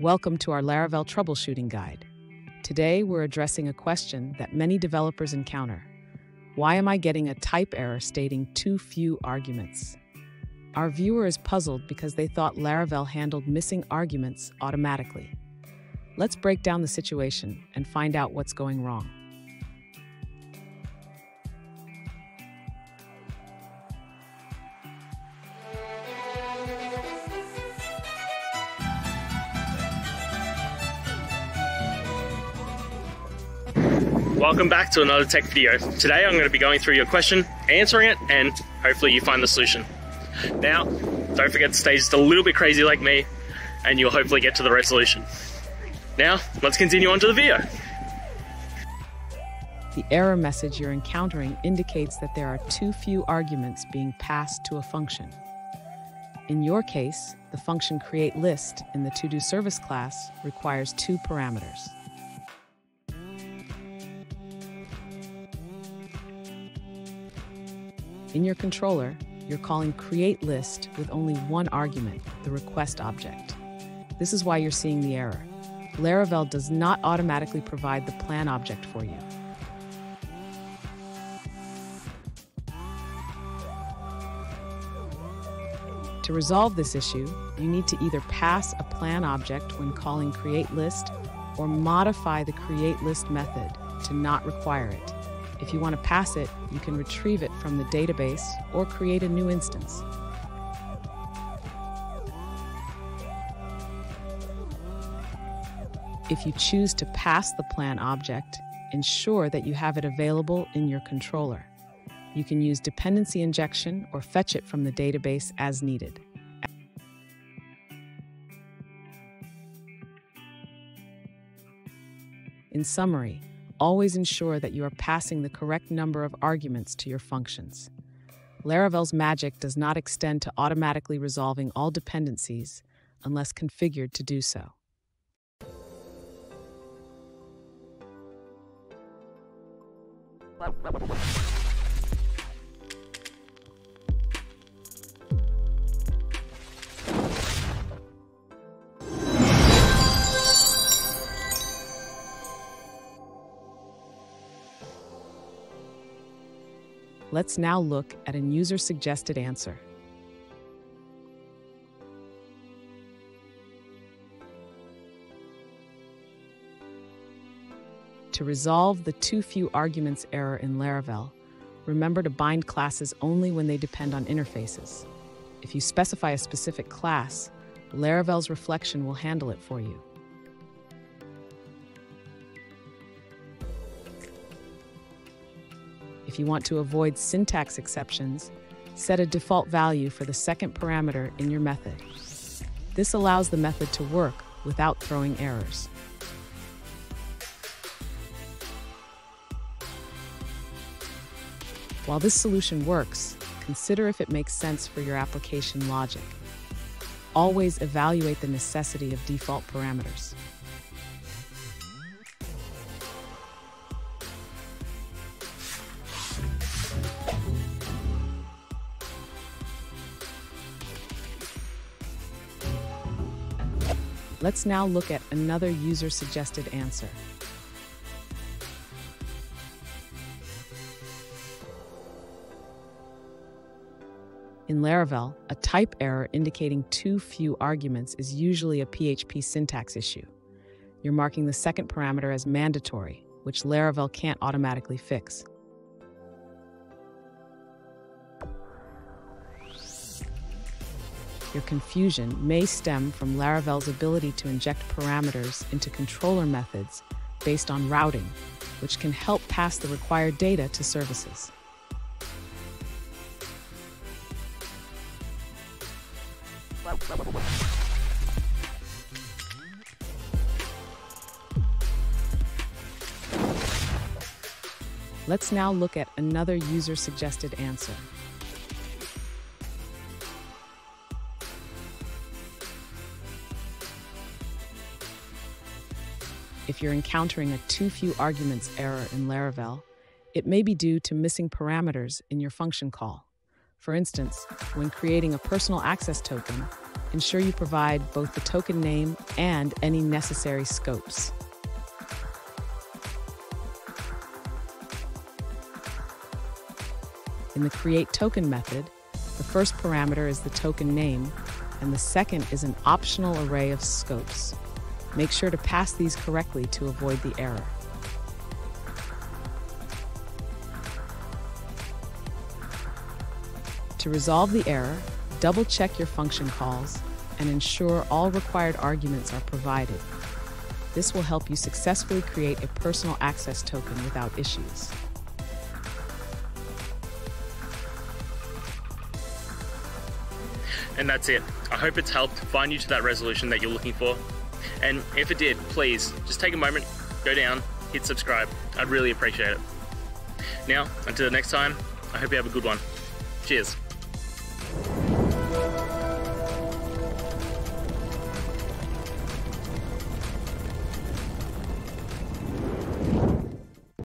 Welcome to our Laravel troubleshooting guide. Today, we're addressing a question that many developers encounter. Why am I getting a type error stating too few arguments? Our viewer is puzzled because they thought Laravel handled missing arguments automatically. Let's break down the situation and find out what's going wrong. Welcome back to another tech video. Today I'm going to be going through your question, answering it, and hopefully you find the solution. Now, don't forget to stay just a little bit crazy like me, and you'll hopefully get to the resolution. Now, let's continue on to the video. The error message you're encountering indicates that there are too few arguments being passed to a function. In your case, the function createList in the to-do service class requires two parameters. In your controller, you're calling createList with only one argument, the request object. This is why you're seeing the error. Laravel does not automatically provide the plan object for you. To resolve this issue, you need to either pass a plan object when calling createList or modify the createList method to not require it. If you want to pass it, you can retrieve it from the database or create a new instance. If you choose to pass the plan object, ensure that you have it available in your controller. You can use dependency injection or fetch it from the database as needed. In summary, always ensure that you are passing the correct number of arguments to your functions. Laravel's magic does not extend to automatically resolving all dependencies unless configured to do so. Let's now look at a user-suggested answer. To resolve the too few arguments error in Laravel, remember to bind classes only when they depend on interfaces. If you specify a specific class, Laravel's reflection will handle it for you. If you want to avoid syntax exceptions, set a default value for the second parameter in your method. This allows the method to work without throwing errors. While this solution works, consider if it makes sense for your application logic. Always evaluate the necessity of default parameters. Let's now look at another user-suggested answer. In Laravel, a type error indicating too few arguments is usually a PHP syntax issue. You're marking the second parameter as mandatory, which Laravel can't automatically fix. Your confusion may stem from Laravel's ability to inject parameters into controller methods based on routing, which can help pass the required data to services. Let's now look at another user-suggested answer. If you're encountering a too few arguments error in Laravel, it may be due to missing parameters in your function call. For instance, when creating a personal access token, ensure you provide both the token name and any necessary scopes. In the create token method, the first parameter is the token name, and the second is an optional array of scopes. Make sure to pass these correctly to avoid the error. To resolve the error, double check your function calls and ensure all required arguments are provided. This will help you successfully create a personal access token without issues. And that's it. I hope it's helped find you to that resolution that you're looking for. And if it did, please just take a moment, go down, hit subscribe. I'd really appreciate it. Now, until the next time, I hope you have a good one. Cheers.